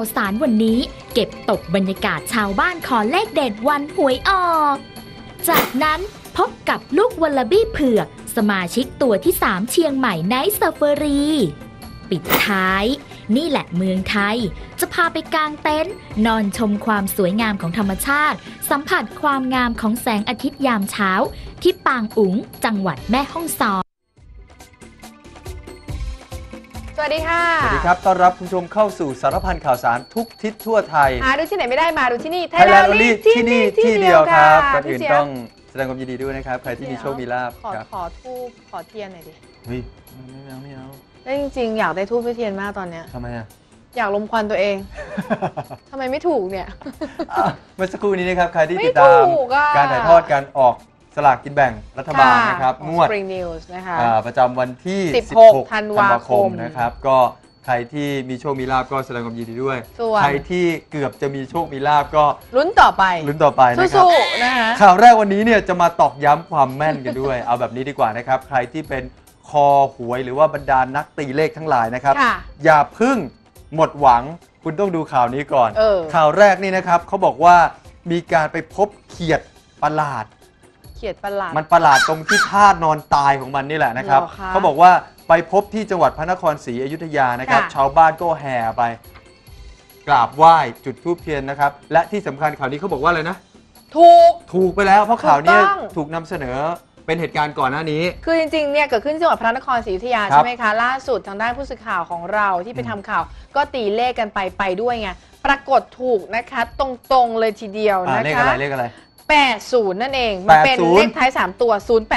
าวสารวันนี้ เก็บตกบรรยากาศชาวบ้านขอเลขเด็ดวันหวยออก จากนั้นพบกับลูกวัลลบี้เผือก สมาชิกตัวที่ 3 เชียงใหม่ไนท์ซาฟารี ปิดท้าย นี่แหละเมืองไทย จะพาไปกางเต็นท์นอนชมความสวยงามของธรรมชาติ สัมผัสความงามของแสงอาทิตย์ยามเช้า ที่ปางอุ๋งจังหวัดแม่ฮ่องสอน วัสดีค่ะ สวัสดีครับ ต้อนรับคุณผู้ชมเข้าสู่สารพันข่าวสารทุกทิศทั่วไทย หาดูที่ไหนไม่ได้มาดูที่นี่ไทยแลนด์ Rally ที่นี่ที่เดียวครับะก่อนอื่นพี่เจี๊ยบต้องแสดงความยินดีด้วยนะครับ ใครที่มีโชค มีลาบขอครับขอทูบขอเทียนหน่อยดิ เฮ้ย ไม่เอาไม่เอาแล้วจริง ๆ อยากได้ทูบได้เทียนมากตอนเนี้ยทำไมอะอยากลมควันตัวเอง ทำไมไม่ถูกเนี่ยอะเมื่อสักครู่นี้นะครับ ใครที่ไม่ติดตามถูกอะการถ่ายทอดการออก สลากกินแบ่งรัฐบาลนะครับของงวด Spring News นะคะอ่าประจำวันที่ 16 16ธันวาคม นะครับ ก็ใครที่มีโชคมีลาบก็แสดงความยินดีด้วย ส่วน ใครที่เกือบจะมีโชคมีลาบก็ลุ้นต่อไป ลุ้นต่อไปนะครับ สู้ๆ นะคะ ข่าวแรกวันนี้เนี่ยจะมาตอกย้ำความแม่นกันด้วย เอาแบบนี้ดีกว่านะครับ ใครที่เป็นคอหวยหรือว่าบรรดานักตีเลขทั้งหลายนะครับ ค่ะอย่าเพึ่งหมดหวังคุณต้องดูข่าวนี้ก่อน เออข่าวแรกนี่นะครับเขาบอกว่ามีการไปพบเขียดประหลาดเขียดประหลาด มันประหลาดตรงที่ท่านอนตายของมันนี่แหละนะครับ เหรอคะเขาบอกว่าไปพบที่จังหวัดพระนครศรีอยุธยานะครับ ค่ะ ชาวบ้านก็แห่ไป กราบไหว้จุดธูปเทียนนะครับ และที่สำคัญข่าวนี้เขาบอกว่าอะไรนะ ถูก ถูกไปแล้วเพราะข่าวเนี้ยถูกต้อง ถูกนำเสนอเป็นเหตุการณ์ก่อนหน้านี้ คือจริงๆ เนี่ยเกิดขึ้นที่จังหวัดพระนครศรีอยุธยาครับใช่ไหมคะ ล่าสุดทางด้านผู้สื่อข่าวของเราที่ไปทำข่าว ก็ตีเลขกันไปไปด้วยไง ปรากฏถูกนะคะ ตรงๆเลยทีเดียวอ่านะเลขคะ อะไรเลขอะไร 80 นั่นเอง มันเป็น80 เลขท้าย 3 ตัว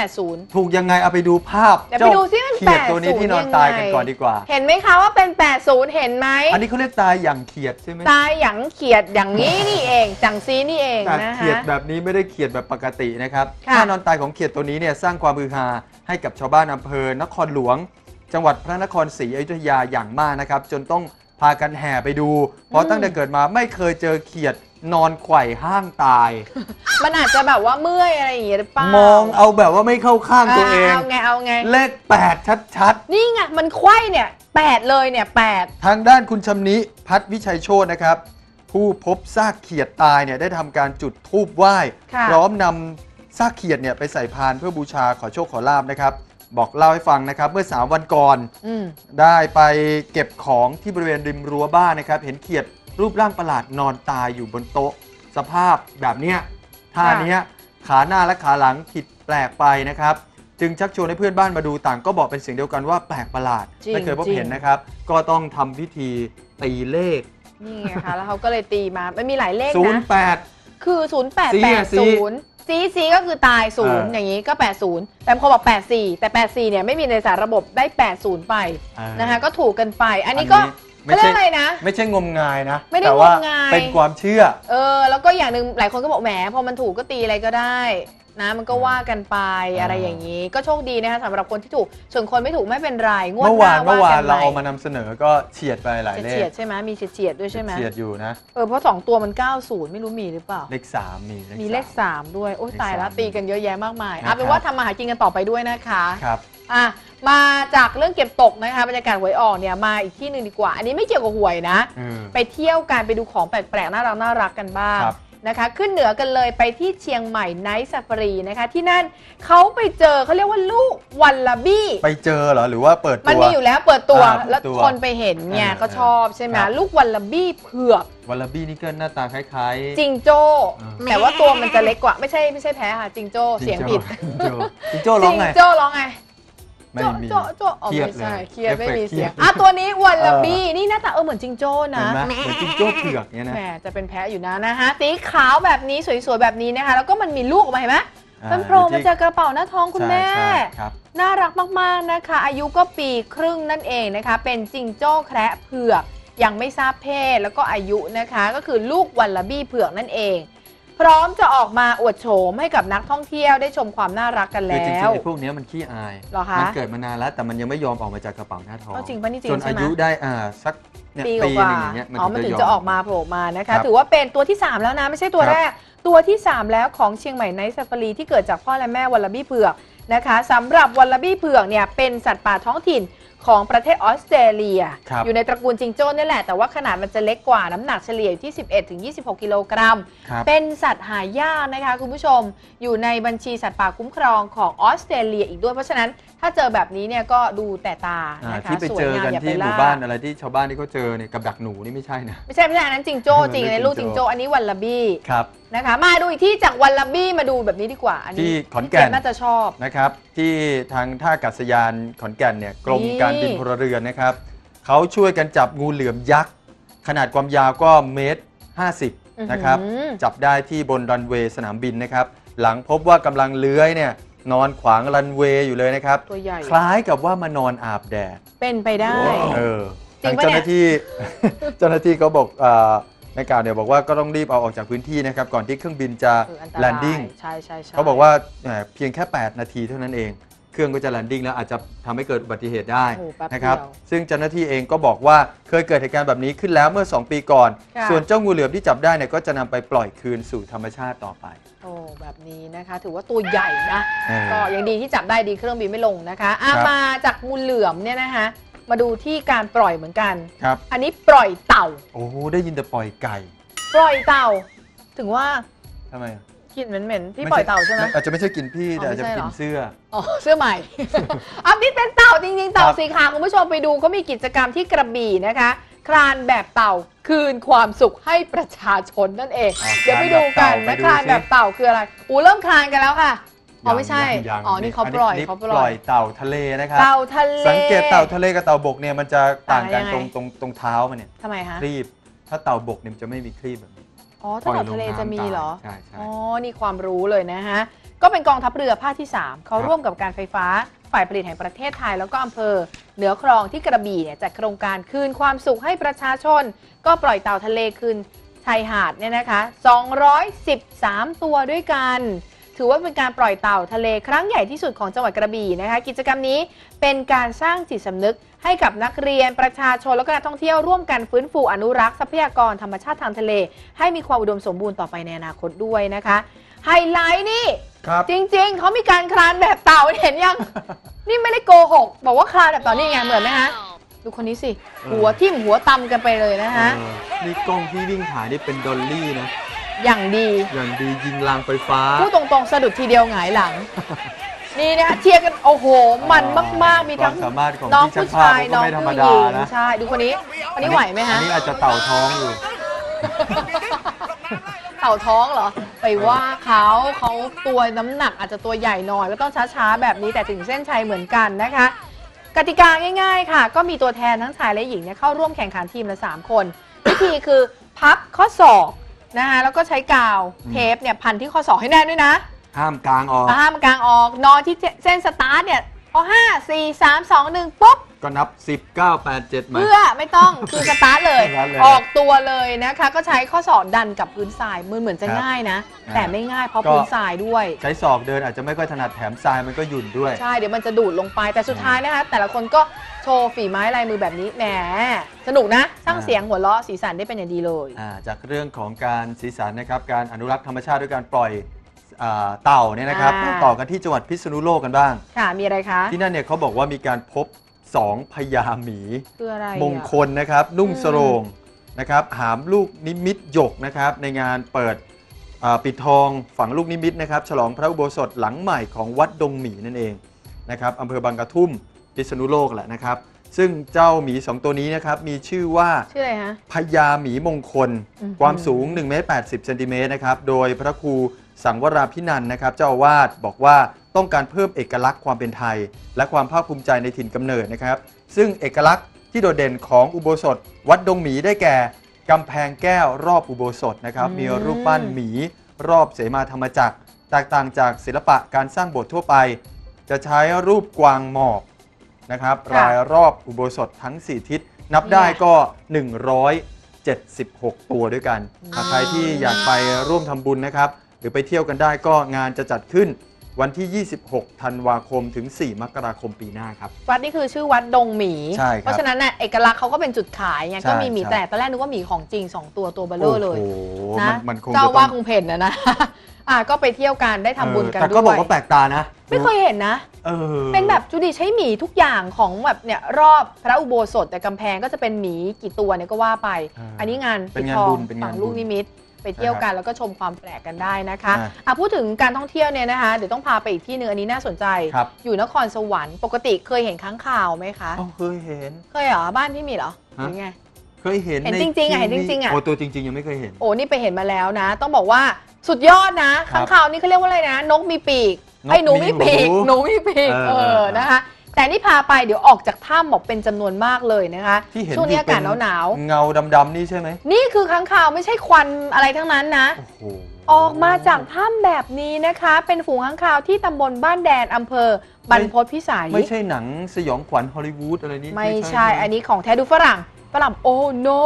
080 ถูกยังไงเอาไปดูภาพเดี๋ยวไปดูซิมันเขียดตัวนี้80ที่นอนตายกันก่อนดีกว่า เห็นไหมคะว่าเป็น 80 เห็นไหมอันนี้เขาเรียกตายอย่างเขียดใช่ไหมตายอย่างเขียดอย่างนี้นี่เองจังซีนี่เองแต่นะเขียดคะ แบบนี้ไม่ได้เขียดแบบปกตินะครับค่ะ ท่านอนตายของเขียดตัวนี้เนี่ยสร้างความฮือฮาให้กับชาวบ้านอำเภอนครหลวง จังหวัดพระนครศรีอยุธยาอย่างมากนะครับ จนต้องพากันแห่ไปดู เพราะตั้งแต่เกิดมาไม่เคยเจอเขียด นอนไขว่ห้างตาย มันอาจจะแบบว่าเมื่อยอะไรอย่างเงี้ยหรือเปล่ามองเอาแบบว่าไม่เข้าข้างตัวเอง เอาไงเอาไง เลข 8 ชัด นี่ไงมันไขว้เนี่ยแปดเลยเนี่ยแปดๆ ทางด้านคุณชำนิพัฒน์วิชัยโชตนะครับ ผู้พบซากเขียดตายเนี่ยได้ทำการจุดธูปไหว้ ค่ะพร้อมนำซากเขียดเนี่ยไปใส่พานเพื่อบูชาขอโชคขอลาบนะครับ บอกเล่าให้ฟังนะครับ เมื่อ 3 วันก่อน อืมได้ไปเก็บของที่บริเวณริมรั้วบ้านนะครับ เห็นเขียด รูปร่างประหลาดนอนตายอยู่บนโต๊ะ สภาพแบบเนี้ยท่าเนี้ยขาหน้าและขาหลังผิดแปลกไปนะครับ จึงชักชวนให้เพื่อนบ้านมาดูต่างก็บอกเป็นเสียงเดียวกันว่าแปลกประหลาดจริงไม่เคยพบจริง เห็นนะครับ ก็ต้องทำพิธีตีเลข นี่ไงคะแล้วเขาก็เลยตีมามันมีหลายเลขนะ 08 คือ 0 8ซีอะ8ซี0ซีซีก็คือตาย เออ0อย่างนี้ก็ 80 แต่บางคนบอก 84 แต่ 84 เนี่ยไม่มีในสารระบบได้ 80 ไปเออนะคะก็ถูกกันไป อันนี้ก็ ไม่เขาเรียใช่กอะไรนะ ไม่ใช่งมงายนะ ไม่ได้แต่ว่างมงาย เป็นความเชื่อ เออ แล้วก็อย่างหนึ่งหลายคนก็บอกแหมพอมันถูกก็ตีอะไรก็ได้ นะมันก็ว่ากันไปอ่าอะไรอย่างนี้ ก็โชคดีนะคะสำหรับคนที่ถูกส่วนคนไม่ถูกไม่เป็นไร งวดเมื่อหวาน้านเมื่อวานกัเราใหเอามานำเสนอก็เฉียดไปหลายจะเลเฉียขดใช่ไหมมีเฉียดๆด้วยใช่ไหมเฉียดอยู่นะเออเพราะ2ตัวมัน 90 ไม่รู้มีหรือเปล่า เลขสามมีมีเลขสาม3ด้วย โอ้ยเลขตายแล้วสามตีกันเยอะแยะมากมายนะครับเอาเป็นว่าทำมาหากินกันต่อไปด้วยนะคะครับอะมาจากเรื่องเก็บตกนะคะบรรยากาศหวยออกเนี่ยมาอีกที่หนึ่งดีกว่า อันนี้ไม่เกี่ยวกับหวยนะเออไปเที่ยวกันไปดูของแปลกๆน่ารักน่ารักกันบ้างครับ นะคะ ขึ้นเหนือกันเลยไปที่เชียงใหม่ไนท์ซ f ฟารีนะคะ ที่นั่นเขาไปเจอเขาเรียกว่าลูกวันละบี้ไปเจอเหรอ หรือว่าเปิดมันตัวมีอยู่แล้วเปิดตัว อ่าเปิดแล้วตัวคนไปเห็นไงเออก็ชอบใช่ไหมครับ ลูกวันละบี้เผือกวัลลบี้นี่ก็หน้าตาคล้ายๆจิงโจ้ อ่า แต่ว่าตัวมันจะเล็กกว่าไม่ใช่ไม่ใช่แพ้ค่ะจิงโจ้เสียงผิดจิงโจ้จิงโจ้ร้องไง จิงโจ้ร้องไง ไม่โจ้มี โจ้โจ้อ๋อเครียดไม่ใช่เลยเครียดไม่มีเอฟเฟกต์เสียงเครียดอะตัวนี้วันละเออบี้นี่หน้าตาเออเหมือนจิงโจ้นะ เห็นไหมเหมือนจิงโจ้เผือกเนี่ยนะ แหมจะเป็นแพ้อยู่นะนะคะสีขาวแบบนี้สวยๆแบบนี้นะคะ แล้วก็มันมีลูกออกมาเห็นไหมอ่าเป็นโพรงมาจากกระเป๋าหน้าท้องคุณใช่แม่ ใช่ครับ น่ารักมากๆนะคะ อายุก็ปีครึ่งนั่นเองนะคะ เป็นจิงโจ้แคระเผือกยังไม่ทราบเพศแล้วก็อายุนะคะ ก็คือลูกวัลลบี้เผือกนั่นเอง พร้อมจะออกมาอวดโฉมให้กับนักท่องเที่ยวได้ชมความน่ารักกันคือแล้จริงวๆไอ้พวกเนี้ยมันขี้อาย เหรอคะมันเกิดมานานแล้วแต่มันยังไม่ยอมออกมาจากกระเป๋าหน้าท้องเอาจริงปะนี่จริงจนใช่อาไหม ยุได้อ่าสักเนี่ยปีปีกว่าหนึงอย่างเงี้ยมันอ๋อมันถึถึงงจะจะยอออกมมาโผล่มานะครัคะ บถือว่าเป็นตัวที่ 3 แล้วนะ ไม่ใช่ตัวครับ แรก ตัวที่ 3 แล้วของเชียงใหม่ไนท์ซ f ฟารีที่เกิดจากพ่อและแม่วัลลบี้เผือกนะคะสำหรับวัลลบี้เผือกเนี่ยเป็นสัตว์ป่าท้องถิ่น ของประเทศออสเตรเลีย ครับ อยู่ในตระกูลจิงโจ้นี่แหละ แต่ว่าขนาดมันจะเล็กกว่าน้ำหนักเฉลี่ยอยู่ที่ 11-26 กิโลกรัม ครับ เป็นสัตว์หายากนะคะคุณผู้ชม อยู่ในบัญชีสัตว์ป่าคุ้มครองของออสเตรเลียอีกด้วยเพราะฉะนั้นถ้าเจอแบบนี้เนี่ยก็ดูแต่ตาอ่านะคะที่ไปสวเจยองามกันอย่าที่ไปหมู่ล่าบ้านอะไรที่ชาวบ้านที่เขาเจอเนี่ยกับดักหนูนี่ไม่ใช่นะ ไม่ใช่ไม่ใช่อันนั้นจิงโจ้จริงเออในลูกจิจิงงโจ้โจ้อันนี้วันละบี้ครับ นะคะ มาดูอีกที่จากวันละบี้มาดูแบบนี้ดีกว่าอันนี้ที่ขอนพี่แก่นเจมส์น่าจะชอบ นะครับ ที่ทางท่าอากาศยานขอนแก่นเนี่ยกรมนี่ การบินพลเรือนนะครับเขาช่วยกันจับงูเหลือมยักษ์ ขนาดความยาวก็เมตร 50 นะครับ อื้อหือ จับได้ที่บนรันเวย์สนามบินนะครับ หลังพบว่ากำลังเลื้อยเนี่ยนอนขวางรันเวย์อยู่เลยนะครับ ตัวใหญ่ คล้ายกับว่ามานอนอาบแดด เป็นไปได้ เออจริทางเจ้าหน้าที่เนี่ย เจ้าหน้าที่เขาบอกเอ่อ ในกล่าวเนี่ยบอกว่าก็ต้องรีบเอาออกจากพื้นที่นะครับก่อนที่เครื่องบินจะเอออันตราย landing ใช่ใช่ใช่เขาบอกว่าเอ่อเพียงแค่ 8 นาทีเท่านั้นเอง เครื่องก็จะแลนดิ้งแล้วอาจจะทำให้เกิดอุบัติเหตุได้โอ้โหแป๊บนะครับเดียว ซึ่งเจ้าหน้าที่เองก็บอกว่าเคยเกิดเหตุการณ์แบบนี้ขึ้นแล้วเมื่อ 2 ปีก่อน ค่ะ ส่วนเจ้างูเหลือมที่จับได้เนี่ยก็จะนำไปปล่อยคืนสู่ธรรมชาติต่อไป โอ้แบบนี้นะคะ ถือว่าตัวใหญ่นะ เออก็ยังดีที่จับได้ดีเครื่องบินไม่ลงนะคะอะครับ มาจากงูเหลือมเนี่ยนะคะ มาดูที่การปล่อยเหมือนกัน ครับ อันนี้ปล่อยเต่า โอ้โหได้ยินแต่ปล่อยไก่ปล่อยเต่า ถึงว่าทำไมกลิ่นเหม็นๆพี่ปล่อยเต่าใช่ไหม อาจจะไม่ใช่กินพี่อ๋อแต่อาจจะไม่ใช่กิเหรนอเสื้อ อ๋อ เสื้อใหม่ อันนี้เป็นเต่าจริงๆ เต่าครับสีขาวคุณผู้ชมไปดูเขามีกิจกรรมที่กระบี่นะคะ คลานแบบเต่าคืนความสุขให้ประชาชนนั่นเองอะเดี๋ยวไปดูกันคลานแบบนะเต่าคลานไปดูสิแบบเต่าคืออะไร อูเริ่มคลานกันแล้วค่ะ อ๋อไม่ใช่ยังๆอ๋อนี่เขาปล่อยนนี้เขาปปล่ล่ออยยเต่าทะเลนะครับ เต่าทะเล สังเกตเต่าทะเลกับเต่าบกเนี่ยมันจะต่างกันต่างยังไงตรงตรงตรงเท้ามันเนี่ยทำไมคะ ครีบ ถ้าเต่าบกเนี่ยมันจะไม่มีครีบแบบนี้อ๋อถ้าเต่าทะเลจะมีเหรอ ใช่ใช่ อ๋อ นี่ความรู้เลยนะฮะ ก็เป็นกองทัพเรือภาคที่ 3 เขาครับ ร่วมกับการไฟฟ้า ฝ่ายผลิตแห่งประเทศไทย แล้วก็อำเภอ เหนือคลองที่กระบี่เนี่ยจัดโครงการคืนความสุขให้ประชาชน ก็ปล่อยเต่าทะเลคืนชายหาดเนี่ยนะคะ 213 ตัวด้วยกัน ถือว่าเป็นการปล่อยเต่าทะเลครั้งใหญ่ที่สุดของจังหวัดกระบี่นะคะ กิจกรรมนี้เป็นการสร้างจิตสำนึก ให้กับนักเรียนประชาชนแล้วก็นักท่องเที่ยวร่วมกันฟื้นฟูอนุรักษ์ทรัพยากรธรรมชาติทางทะเล ให้มีความอุดมสมบูรณ์ต่อไปในอนาคตด้วยนะคะไฮไลท์นี่ครับจริง ๆ เขามีการคลานแบบเต่าเห็นยัง นี่ไม่ได้โกหก บอกว่าคลานแบบเต่านี่ไงเหมือนไหมฮะดูคนนี้สิ หัวทิ่มหัวตำกันไปเลยนะฮะเออนี่กล้องที่วิ่งถ่ายนี่เป็นดอลลี่นะ อย่างดี อย่างดียิงรางไฟฟ้า พูดตรงๆ สะดุดทีเดียวหงายหลัง นี่นะคะเชียร์กัน โอ้โห มันมาก ๆ มีทั้งความสามารถของน้องที่ช่าผู้งภาพชายก็น้องไม่ธรรมผู้ดาหญิงนะ ใช่ ดูคนนี้คนนี้ไหวไหมอัฮะนนี้อาจจะเต่าท้องอยู่ เต่าท้องเหรอ ไปว่าเขาเขาตัวน้ำหนักอาจจะตัวใหญ่หน่อย แล้วต้องช้าๆ แบบนี้แต่ถึงเส้นชัยเหมือนกันนะคะ กติกาง่าย ๆ ค่ะ ก็มีตัวแทนทั้งชายและหญิงเนี่ยเข้าร่วมแข่งขันทีมละ 3 คน วิธีคือพับข้อศอก นะคะแล้วก็ใช้กาวอืมเทปเนี่ยพันที่ข้อศอกให้แน่นด้วยนะ ห้ามกลางออกห้ามกลางออกนอนที่เส้นสตาร์ทเนี่ยพอ5 4 3 2 1ปุ๊บ ก็นับ10 9 8 7 มา เพื่อไม่ต้อง คือสตาร์ทเลย สตาร์ทเลยออกตัวเลยนะคะ ก็ใช้ข้อศอกดันกับพื้นทรายมือเหมือนจะครับง่ายนะ อ่า แต่ไม่ง่ายเพราะก็พื้นทรายด้วย ใช้ศอกเดินอาจจะไม่ค่อยถนัดแถมทรายมันก็หยุ่นด้วย ใช่ เดี๋ยวมันจะดูดลงไปแต่สุดท้ายนะคะ แต่ละคนก็โชว์ฝีไม้ลายมือแบบนี้แหมสนุกนะสร้างอ่า เสียงหัวเราะสีสันได้เป็นอย่างดีเลย อ่าจากเรื่องของการสีสันนะครับ การอนุรักษ์ธรรมชาติด้วยการปล่อยอ่าเต่าเนี่ยนะครับอ่า ต่อกันที่จังหวัดพิษณุโลกกันบ้าง ค่ะมีอะไรคะ ที่นั่นเนี่ยเขาบอกว่ามีการพบ สองพญาหมี คืออะไรอะ มงคลนะครับ นุ่งอืม สโรงนะครับหามลูกนิมิตหยกนะครับ ในงานเปิดอ่าปิดทองฝังลูกนิมิตนะครับ ฉลองพระอุโบสถหลังใหม่ของวัดดงหมีนั่นเองนะครับอำเภอบางกระทุ่มพิษณุโลกแหละนะครับ ซึ่งเจ้าหมีสองตัวนี้นะครับ มีชื่อว่า ชื่ออะไรฮะ พญาหมีมงคล อื้อหือ ความสูง1เมตร80เซนติเมตรนะครับ โดยพระครูสังวราพินันท์นะครับ เจ้าอาวาสบอกว่า ต้องการเพิ่มเอกลักษณ์ความเป็นไทย และความภาคภูมิใจในถิ่นกำเนิดนะครับ ซึ่งเอกลักษณ์ที่โดดเด่นของอุโบสถ วัดดงหมีได้แก่กำแพงแก้วรอบอุโบสถนะครับอืมมีรูปปั้นหมี รอบเสมาธรรมจักร แตกต่างจากศิลปะการสร้างโบสถ์ทั่วไป จะใช้รูปกวางหมอบนะครับรายรอบอุโบสถทั้ง 4 ทิศ นับได้ก็ 176 ตัวด้วยกันหากใครที่อยากไปร่วมทำบุญนะครับ หรือไปเที่ยวกันได้ก็งานจะจัดขึ้น วันที่ 26 ธันวาคมถึง 4 มกราคมปีหน้าครับ วัดนี่คือชื่อวัดดงหมี ใช่ครับเพราะฉะนั้นน่ะเอกลักษณ์เขาก็เป็นจุดขายไงใช่ก็มีหมีใช่ แต่ตอนแรกนึกว่าหมีของจริง 2 ตัวตัวเบลเลอร์เลยโอ้โหนะมันมันคงเจ้าจะต้ว่าองคงเพ่นนะนะ อะก็ไปเที่ยวกันได้ทำบุญกันเออแต่ด้วยก็บอกว่าแปลกตานะไม่เคยเห็นนะ เออ เป็นแบบจูดีใช้หมีทุกอย่างของแบบเนี่ยรอบพระอุโบสถแต่กำแพงก็จะเป็นหมีกี่ตัวเนี่ยก็ว่าไป อ่าอันนี้งานเป็นงานปิดทอบุญเป็นงานฝั่งลูกบุญนิมิต ไปเที่ยวกันแล้วก็ชมความแปลกกันได้นะคะอ่าอะพูดถึงการท่องเที่ยวเนี่ยนะคะเดี๋ยวต้องพาไปอีกที่หนึ่งอันนี้น่าสนใจครับอยู่นครสวรรค์ปกติเคยเห็นค้างคาวไหมคะอ๋อเคยเห็น เคยเหรอบ้านพี่มีเหรอหฮะรือไงเคยเห็นเห็นในจริงๆอะทีเห็นจริงๆอะโอ้ตัวจริง ๆ ยังไม่เคยเห็นโอ้นี่ไปเห็นมาแล้วนะ ต้องบอกว่าสุดยอดนะครัค้าบงคาวนี่เขาเรียกว่าอะไรนะ นกมีปีกนกไอ้หนูมีปีกมีหูหนูมีปีกเอเอออนะคะ แต่นี่พาไปเดี๋ยวออกจากถ้ำบอกเป็นจำนวนมากเลยนะคะ ที่เห็นช่วงนี้ที่อากาศเป็หนาวเงาดำๆนี่ใช่ไหมๆนี่คือค้างคาวไม่ใช่ควันอะไรทั้งนั้นนะ โอ้โห ออกมาจากถ้ำแบบนี้นะคะ เป็นฝูงค้างคาวที่ตำบลบ้านแดนอำเภอบรรพตพิสัย ไม่ใช่หนังสยองขวัญฮอลลีวูดอะไรนี่ไม่ใช่ อันนี้ของแท้ดูฝรั่ง ฝรั่งโอ้ no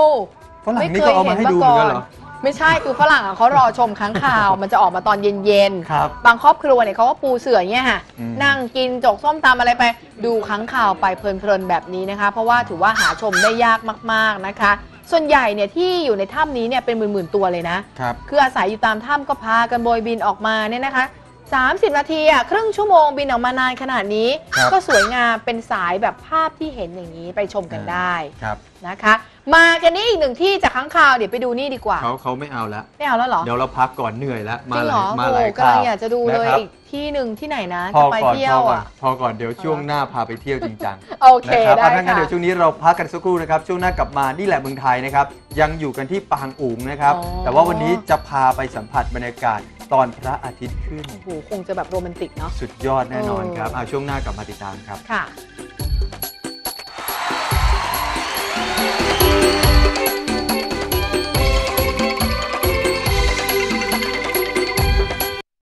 ฝรั่งไม่นี่เคก็ยเอาเห็มานให้มาดูเหก่มืออนกันนเหรอ ไม่ใช่คือฝรั่งอะเขารอชมค้างคาว มันจะออกมาตอนเย็นๆครับบางครอบครัวเนี่ยเขาก็ปูเสื่ออย่างเงี้ยค่ะ อืม นั่งกินจกส้มตำอะไรไป ดูค้างข่าวไปเพลินๆแบบนี้นะคะ เพราะว่าถือว่าหาชมได้ยากมากๆนะคะ ส่วนใหญ่เนี่ยที่อยู่ในถ้ำนี้เนี่ยเป็นหมื่นๆตัวเลยนะ ครับ คืออาศัยอยู่ตามถ้ำก็พากันโบยบินออกมาเนี่ยนะคะ 30 นาทีอะครึ่งชั่วโมงบินออกมานานขนาดนี้ ครับก็สวยงามเป็นสายแบบภาพที่เห็นอย่างนี้ไปชมกันได้ครับนะคะ มากันนี่อีกหนึ่งที่จากค้างคาวเดี๋ยวไปดูนี่ดีกว่าเขาเขาไม่เอาแล้ว ไม่เอาแล้วเหรอเดี๋ยวเราพักก่อนเหนื่อยแล้วจมาริงหเหรลาอยมาโอ้หลายกำลังอยากจะดูเลยนะครับอีกที่หนึ่งที่ไหนนะพอจะไปก่อนเที่ยพอวก่อนอะ พอก่อนเดี๋ยวช่วงหน้าพาไปเที่ยวจริงจัง โอเคนะครับได้อะถ้างั้นค่ะ เดี๋ยวช่วงนี้เราพักกันสักครู่นะครับ ช่วงหน้ากลับมา นี่แหละเมืองไทยนะครับ ยังอยู่กันที่ปางอุ๋งนะครับ อ๋อแต่ว่าวันนี้จะพาไปสัมผัสบรรยากาศ ตอนพระอาทิตย์ขึ้น โอ้โห คงจะแบบโรแมนติกเนาะ สุดยอดแน่นอนครับอะช่วงหน้ากลับมาติดตามครับ ค่ะ